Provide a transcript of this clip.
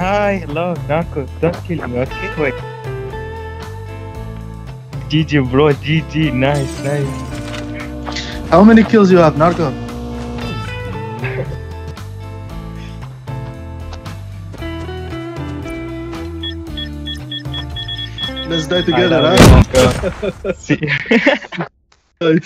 Hi, hello, Narco. Don't kill me, okay? Wait. GG, bro. GG. Nice, nice. How many kills you have, Narco? Let's die together, huh? See. Right.